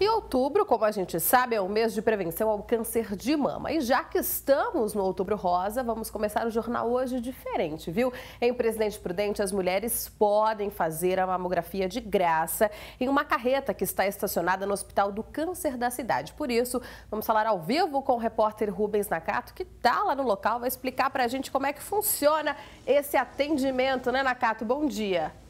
E outubro, como a gente sabe, é o mês de prevenção ao câncer de mama. E já que estamos no Outubro Rosa, vamos começar o jornal hoje diferente, viu? Em Presidente Prudente, as mulheres podem fazer a mamografia de graça em uma carreta que está estacionada no Hospital do Câncer da cidade. Por isso, vamos falar ao vivo com o repórter Rubens Nakato, que está lá no local, vai explicar para a gente como é que funciona esse atendimento, né, Nakato? Bom dia.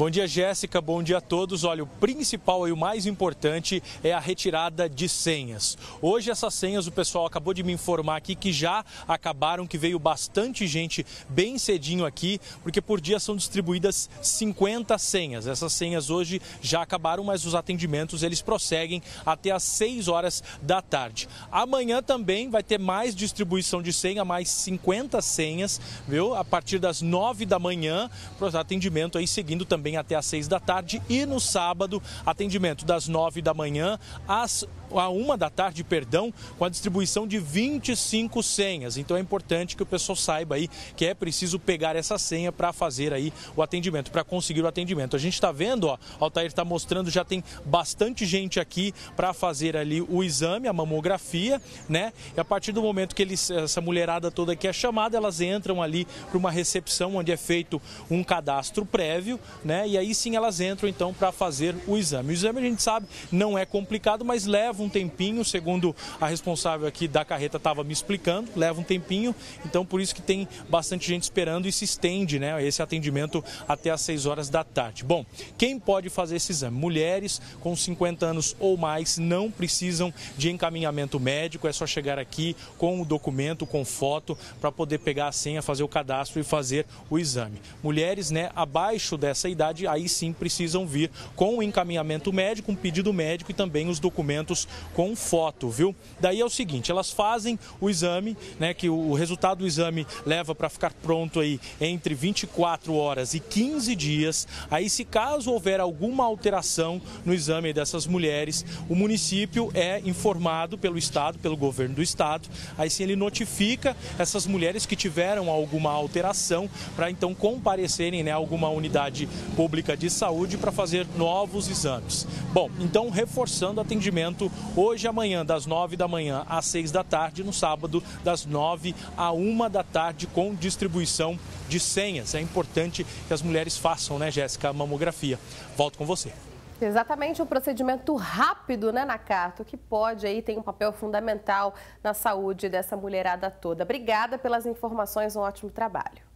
Bom dia, Jéssica. Bom dia a todos. Olha, o principal e o mais importante é a retirada de senhas. Hoje essas senhas o pessoal acabou de me informar aqui que já acabaram, que veio bastante gente bem cedinho aqui, porque por dia são distribuídas 50 senhas. Essas senhas hoje já acabaram, mas os atendimentos eles prosseguem até às 6 horas da tarde. Amanhã também vai ter mais distribuição de senha, mais 50 senhas, viu? A partir das 9 da manhã, atendimento aí seguindo também também até às seis da tarde e no sábado, atendimento das nove da manhã às a uma da tarde, perdão, com a distribuição de 25 senhas. Então é importante que o pessoal saiba aí que é preciso pegar essa senha para fazer aí o atendimento, para conseguir o atendimento. A gente está vendo, ó, Altair está mostrando, já tem bastante gente aqui para fazer ali o exame, a mamografia, né? E a partir do momento que eles, essa mulherada toda aqui é chamada, elas entram ali para uma recepção onde é feito um cadastro prévio, né? Né? E aí sim elas entram então para fazer o exame. O exame a gente sabe não é complicado, mas leva um tempinho, segundo a responsável aqui da carreta estava me explicando, leva um tempinho, então por isso que tem bastante gente esperando e se estende, né? Esse atendimento até às 6 horas da tarde. Bom, quem pode fazer esse exame? Mulheres com 50 anos ou mais não precisam de encaminhamento médico, é só chegar aqui com o documento, com foto, para poder pegar a senha, fazer o cadastro e fazer o exame. Mulheres, né, abaixo dessa idade aí sim precisam vir com o encaminhamento médico, um pedido médico e também os documentos com foto, viu? Daí é o seguinte, elas fazem o exame, né, que o resultado do exame leva para ficar pronto aí entre 24 horas e 15 dias. Aí se caso houver alguma alteração no exame dessas mulheres, o município é informado pelo estado, pelo governo do estado. Aí sim ele notifica essas mulheres que tiveram alguma alteração para então comparecerem, né, a alguma unidade Pública de Saúde para fazer novos exames. Bom, então reforçando atendimento hoje amanhã, das 9 da manhã às 6 da tarde, no sábado, das 9 à 1 da tarde, com distribuição de senhas. É importante que as mulheres façam, né, Jéssica, a mamografia. Volto com você. Exatamente, um procedimento rápido, né, Nakato, que pode aí tem um papel fundamental na saúde dessa mulherada toda. Obrigada pelas informações, um ótimo trabalho.